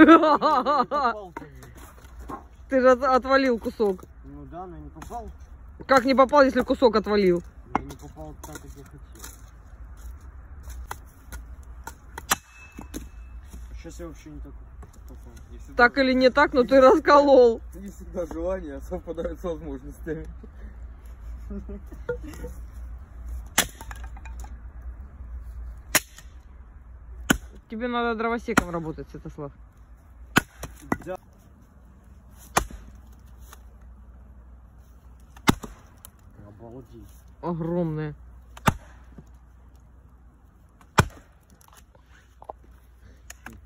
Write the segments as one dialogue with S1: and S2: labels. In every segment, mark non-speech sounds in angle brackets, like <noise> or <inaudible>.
S1: <laughs> Ты же от- отвалил кусок.
S2: Ну да, но я не попал.
S1: Как не попал, если кусок отвалил?
S2: Я не попал так, как я хотел. Сейчас я вообще не так попал.
S3: Не всегда-
S1: Так или не так, но ты расколол.
S3: Не всегда желания совпадают с возможностями.
S1: Тебе надо дровосеком работать, Святослав.
S2: Да. Обалдеть.
S1: Огромная.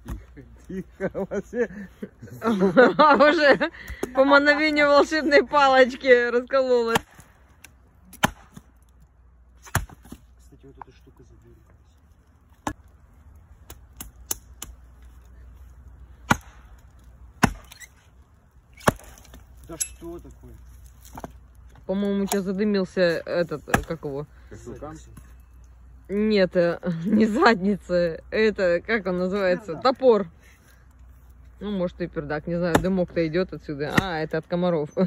S3: Тихо, тихо, вообще. <laughs>
S1: Уже по мановению волшебной палочки раскололась.
S2: Кстати, вот эта штука задвигалась. Да что такое?
S1: По-моему, у тебя задымился этот, э, как его?
S3: Рукам?
S1: Нет, э, <laughs> не задница. Это, как он называется? Топор. Ну, может, и пердак, не знаю, дымок-то идет отсюда. А, это от комаров. <laughs>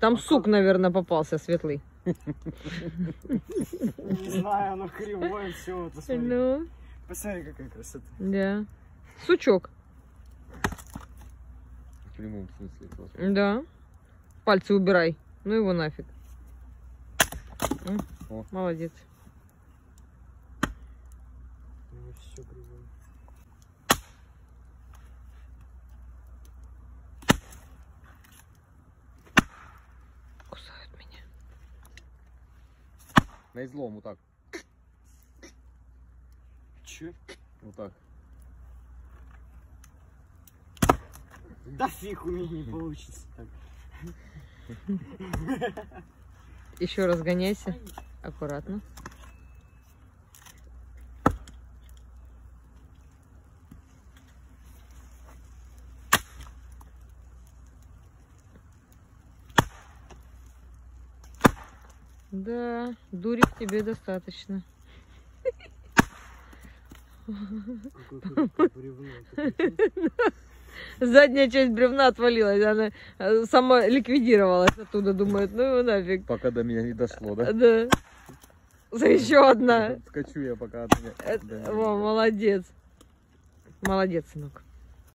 S1: Там сук, наверное, попался светлый.
S2: Не знаю, оно кривое все.
S1: Ну,
S2: Посмотри, какая красота.
S1: да. Сучок,
S3: В прямом смысле этого слова.
S1: да. Пальцы убирай. Ну его нафиг.
S3: О.
S1: Молодец.
S2: все кривое.
S1: Кусают меня.
S3: На излом, вот так.
S2: Че?
S3: Вот так.
S2: Да фиг у меня не получится так.
S1: Еще разгоняйся. Аккуратно. Да, дури в тебе достаточно.
S2: Какое <laughs>
S1: Задняя часть бревна отвалилась, она э, сама ликвидировалась оттуда, думает, ну его нафиг.
S3: Пока до меня не дошло, да?
S1: Да. За еще одна.
S3: Скачу я пока от меня. Не
S1: молодец. Молодец, сынок.